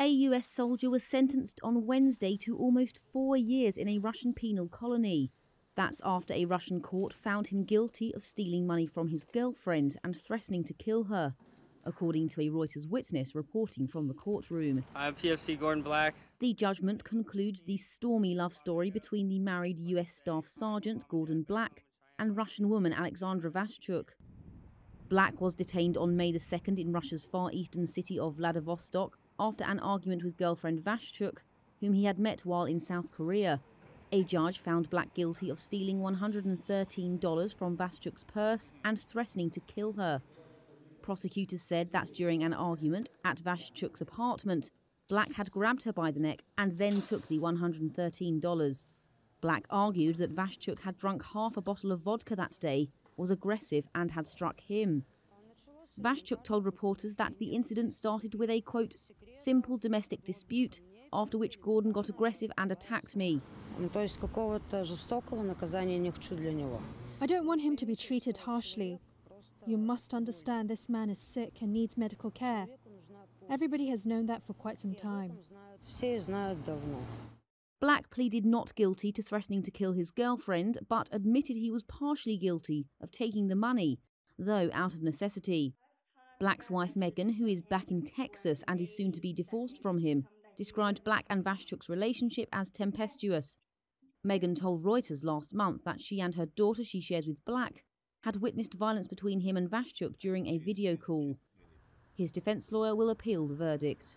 A US soldier was sentenced on Wednesday to almost four years in a Russian penal colony. That's after a Russian court found him guilty of stealing money from his girlfriend and threatening to kill her, according to a Reuters witness reporting from the courtroom. I'm PFC Gordon Black. The judgment concludes the stormy love story between the married US Staff Sergeant Gordon Black and Russian woman Alexandra Vashchuk. Black was detained on May the 2nd in Russia's far eastern city of Vladivostok after an argument with girlfriend Vashchuk, whom he had met while in South Korea. A judge found Black guilty of stealing $113 from Vashchuk's purse and threatening to kill her. Prosecutors said that during an argument at Vashchuk's apartment, Black had grabbed her by the neck and then took the $113. Black argued that Vashchuk had drunk half a bottle of vodka that day, was aggressive, and had struck him. Vashchuk told reporters that the incident started with a, quote, simple domestic dispute, after which Gordon got aggressive and attacked me. I don't want him to be treated harshly. You must understand this man is sick and needs medical care. Everybody has known that for quite some time. Black pleaded not guilty to threatening to kill his girlfriend, but admitted he was partially guilty of taking the money, though out of necessity. Black's wife Megan, who is back in Texas and is soon to be divorced from him, described Black and Vashchuk's relationship as tempestuous. Megan told Reuters last month that she and her daughter she shares with Black had witnessed violence between him and Vashchuk during a video call. His defense lawyer will appeal the verdict.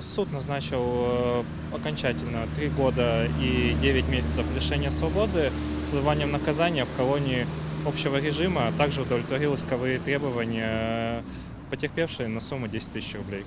Суд назначил э, окончательно 3 года и 9 месяцев лишения свободы с отбыванием наказания в колонии общего режима, а также удовлетворил исковые требования потерпевшей на сумму 10 тысяч рублей.